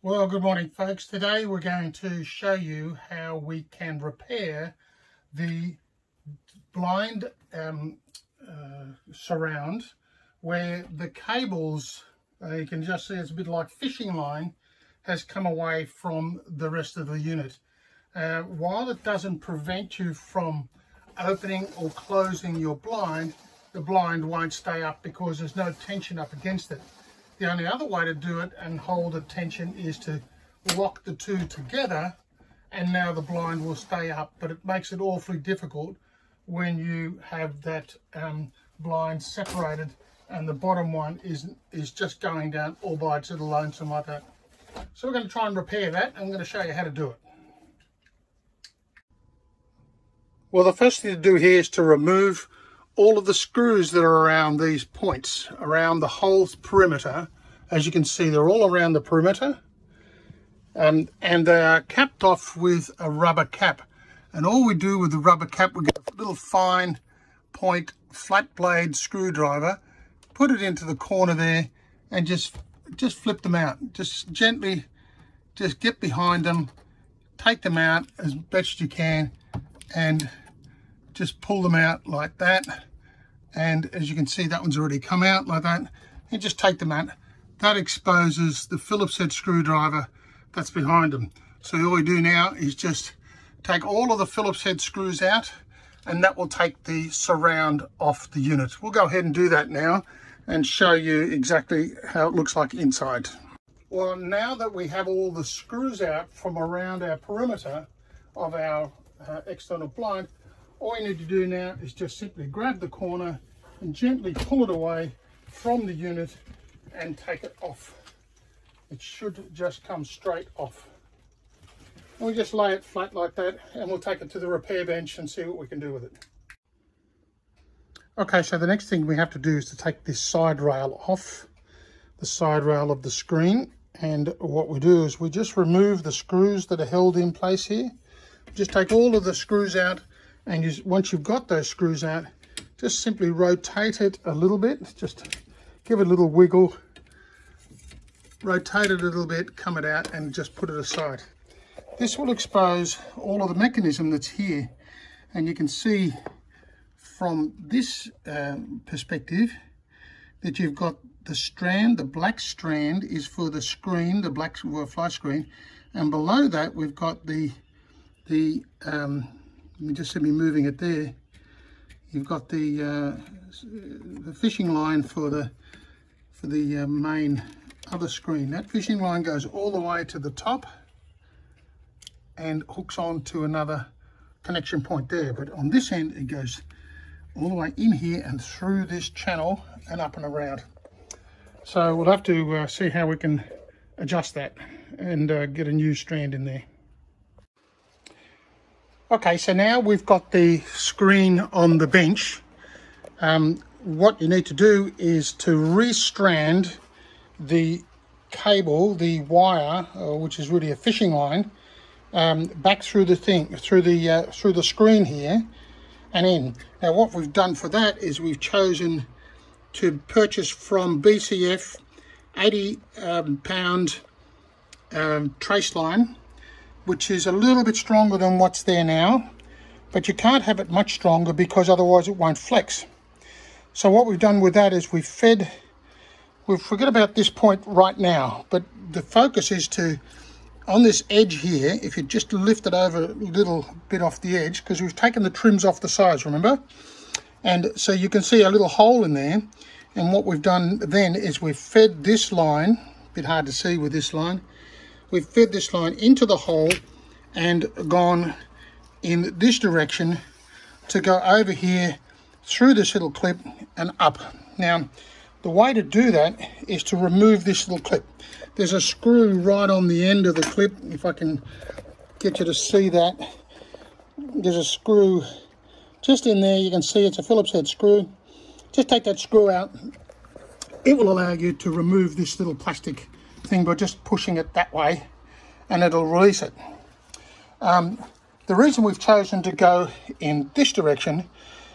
Well, good morning folks. Today we're going to show you how we can repair the blind um, uh, surround where the cables, uh, you can just see it's a bit like fishing line, has come away from the rest of the unit. Uh, while it doesn't prevent you from opening or closing your blind, the blind won't stay up because there's no tension up against it. The only other way to do it and hold the tension is to lock the two together and now the blind will stay up but it makes it awfully difficult when you have that um, blind separated and the bottom one is is just going down all by its little lonesome like that. So we're going to try and repair that I'm going to show you how to do it. Well the first thing to do here is to remove all of the screws that are around these points, around the whole perimeter. As you can see, they're all around the perimeter. Um, and they are capped off with a rubber cap. And all we do with the rubber cap, we get a little fine point flat blade screwdriver, put it into the corner there, and just just flip them out. Just gently, just get behind them, take them out as best you can, and just pull them out like that. And as you can see that one's already come out like that. And just take them out. That exposes the Phillips head screwdriver that's behind them. So all we do now is just take all of the Phillips head screws out and that will take the surround off the unit. We'll go ahead and do that now and show you exactly how it looks like inside. Well now that we have all the screws out from around our perimeter of our uh, external blind all you need to do now is just simply grab the corner and gently pull it away from the unit and take it off. It should just come straight off. And we just lay it flat like that and we'll take it to the repair bench and see what we can do with it. Okay, so the next thing we have to do is to take this side rail off, the side rail of the screen. And what we do is we just remove the screws that are held in place here. Just take all of the screws out and you, once you've got those screws out, just simply rotate it a little bit just give it a little wiggle rotate it a little bit come it out and just put it aside. This will expose all of the mechanism that's here and you can see from this um, perspective that you've got the strand the black strand is for the screen the black fly screen and below that we've got the the um, me just see me moving it there. You've got the uh, the fishing line for the for the uh, main other screen. That fishing line goes all the way to the top and hooks on to another connection point there. But on this end it goes all the way in here and through this channel and up and around. So we'll have to uh, see how we can adjust that and uh, get a new strand in there Okay, so now we've got the screen on the bench. Um, what you need to do is to restrand the cable, the wire, uh, which is really a fishing line, um, back through the thing, through the uh, through the screen here, and in. Now, what we've done for that is we've chosen to purchase from BCF 80 um, pound um, trace line which is a little bit stronger than what's there now, but you can't have it much stronger because otherwise it won't flex. So what we've done with that is we've fed, we'll forget about this point right now, but the focus is to, on this edge here, if you just lift it over a little bit off the edge, because we've taken the trims off the sides, remember? And so you can see a little hole in there. And what we've done then is we've fed this line, a bit hard to see with this line, we've fed this line into the hole and gone in this direction to go over here through this little clip and up. Now, the way to do that is to remove this little clip. There's a screw right on the end of the clip, if I can get you to see that. There's a screw just in there, you can see it's a Phillips head screw. Just take that screw out. It will allow you to remove this little plastic thing by just pushing it that way and it'll release it. Um, the reason we've chosen to go in this direction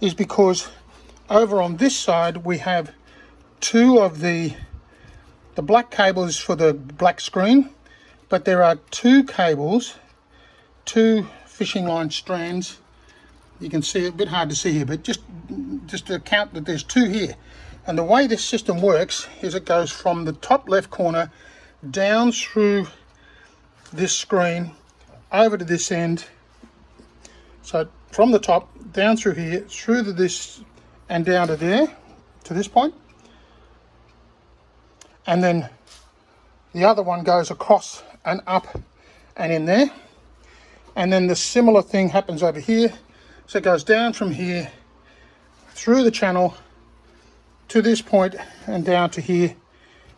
is because over on this side we have two of the the black cables for the black screen but there are two cables, two fishing line strands. You can see a bit hard to see here, but just, just to count that there's two here. And the way this system works is it goes from the top left corner down through this screen over to this end. So from the top down through here, through to this and down to there, to this point. And then the other one goes across and up and in there. And then the similar thing happens over here. So it goes down from here, through the channel, to this point and down to here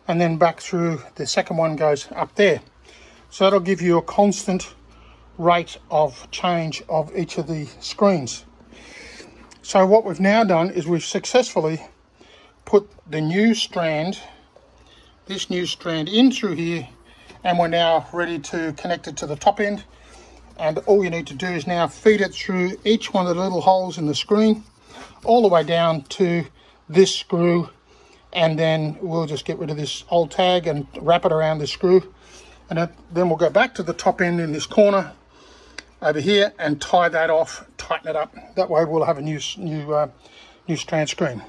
and then back through the second one goes up there. So that'll give you a constant rate of change of each of the screens. So what we've now done is we've successfully put the new strand this new strand in through here and we're now ready to connect it to the top end. And all you need to do is now feed it through each one of the little holes in the screen all the way down to this screw and then we'll just get rid of this old tag and wrap it around the screw. And then we'll go back to the top end in this corner over here and tie that off tighten it up. That way we'll have a new new uh, new strand screen.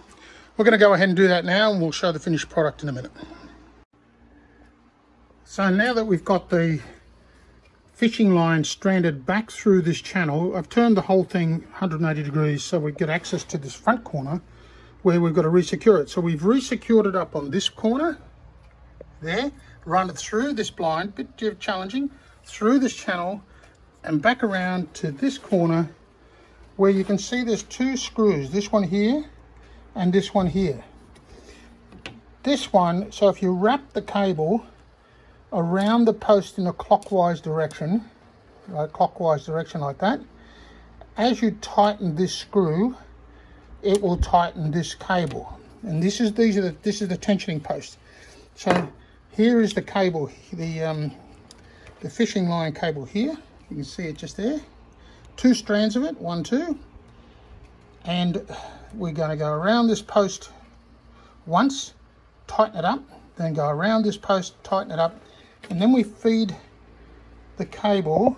We're going to go ahead and do that now and we'll show the finished product in a minute. So now that we've got the fishing line stranded back through this channel I've turned the whole thing 180 degrees so we get access to this front corner where we've got to resecure it. So we've resecured it up on this corner, there, run it through this blind, bit challenging, through this channel and back around to this corner where you can see there's two screws, this one here and this one here. This one, so if you wrap the cable around the post in a clockwise direction, right, clockwise direction like that, as you tighten this screw, it will tighten this cable. And this is these are the this is the tensioning post so here is the cable the um the fishing line cable here. You can see it just there. Two strands of it one two. And we're going to go around this post once tighten it up then go around this post tighten it up. And then we feed the cable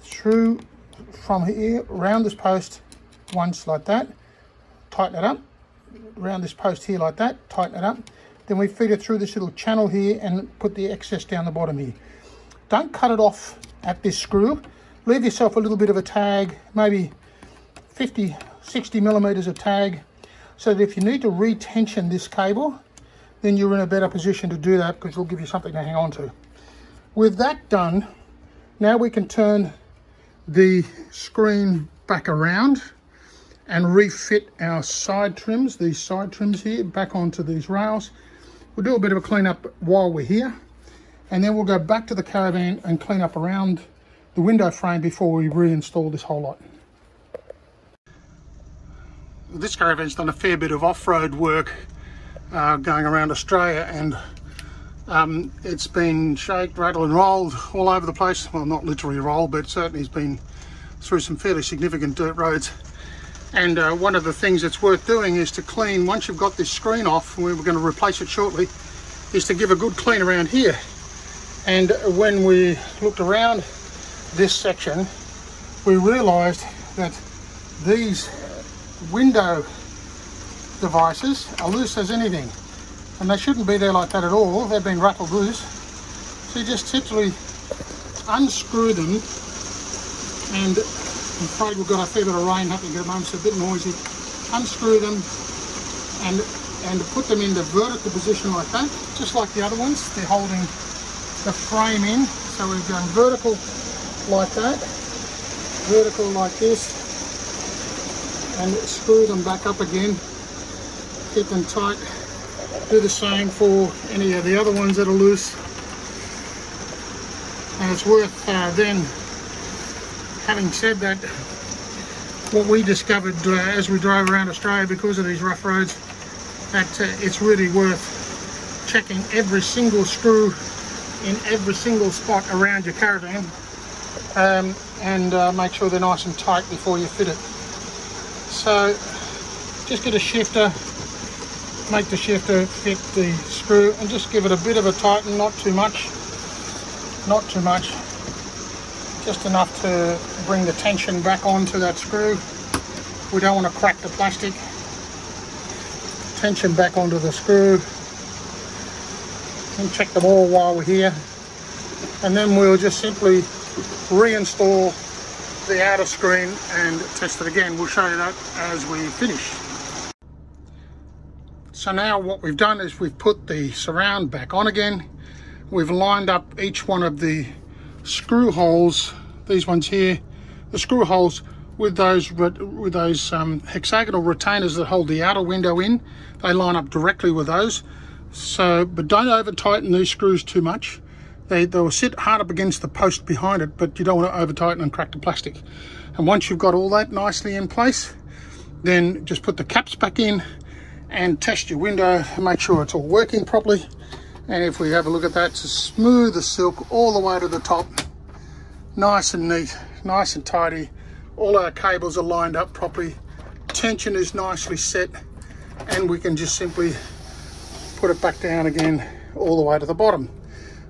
through from here around this post once like that, tighten it up, around this post here like that, tighten it up. Then we feed it through this little channel here and put the excess down the bottom here. Don't cut it off at this screw. Leave yourself a little bit of a tag, maybe 50, 60 millimeters of tag, so that if you need to retension this cable, then you're in a better position to do that because it'll give you something to hang on to. With that done, now we can turn the screen back around and refit our side trims, these side trims here, back onto these rails. We'll do a bit of a cleanup while we're here, and then we'll go back to the caravan and clean up around the window frame before we reinstall this whole lot. This caravan's done a fair bit of off-road work uh, going around Australia and um, it's been shaked, rattled and rolled all over the place. Well, not literally rolled, but certainly it's been through some fairly significant dirt roads. And uh, one of the things that's worth doing is to clean, once you've got this screen off, we're going to replace it shortly, is to give a good clean around here. And when we looked around this section, we realized that these window devices are loose as anything. And they shouldn't be there like that at all. They've been rattled loose. So you just simply unscrew them and I'm afraid we've got a fair bit of rain happening at the moment, so a bit noisy. Unscrew them and and put them in the vertical position like that, just like the other ones. They're holding the frame in. So we've done vertical like that, vertical like this, and screw them back up again. Keep them tight. Do the same for any of the other ones that are loose. And it's worth uh, then having said that, what we discovered uh, as we drove around Australia because of these rough roads, that uh, it's really worth checking every single screw in every single spot around your caravan um, and uh, make sure they're nice and tight before you fit it. So just get a shifter, make the shifter fit the screw and just give it a bit of a tighten, not too much. not too much just enough to bring the tension back onto that screw. We don't want to crack the plastic. Tension back onto the screw. And check them all while we're here. And then we'll just simply reinstall the outer screen and test it again. We'll show you that as we finish. So now what we've done is we've put the surround back on again. We've lined up each one of the screw holes these ones here the screw holes with those with those um, hexagonal retainers that hold the outer window in. They line up directly with those. So but don't over tighten these screws too much. They they'll sit hard up against the post behind it but you don't want to over tighten and crack the plastic. And once you've got all that nicely in place then just put the caps back in and test your window and make sure it's all working properly and if we have a look at that it's smooth as silk all the way to the top nice and neat nice and tidy. All our cables are lined up properly. Tension is nicely set and we can just simply put it back down again all the way to the bottom.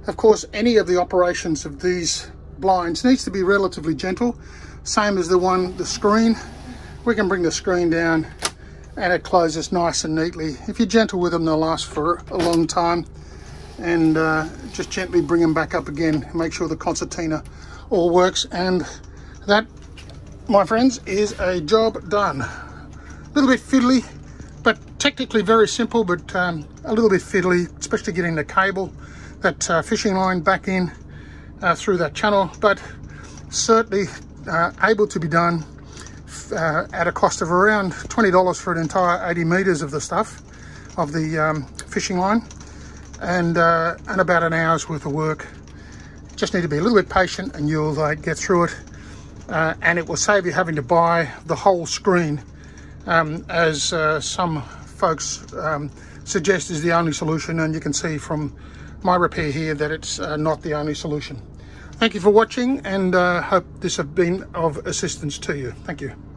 Of course any of the operations of these blinds needs to be relatively gentle same as the one the screen. We can bring the screen down and it closes nice and neatly. If you're gentle with them they'll last for a long time and uh, just gently bring them back up again. Make sure the concertina all works. And that my friends, is a job done. A little bit fiddly, but technically very simple, but um, a little bit fiddly, especially getting the cable, that uh, fishing line back in uh, through that channel, but certainly uh, able to be done uh, at a cost of around $20 for an entire 80 meters of the stuff, of the um, fishing line, and, uh, and about an hour's worth of work. Just need to be a little bit patient and you'll uh, get through it uh, and it will save you having to buy the whole screen um, as uh, some folks um, suggest is the only solution and you can see from my repair here that it's uh, not the only solution. Thank you for watching and uh, hope this has been of assistance to you. Thank you.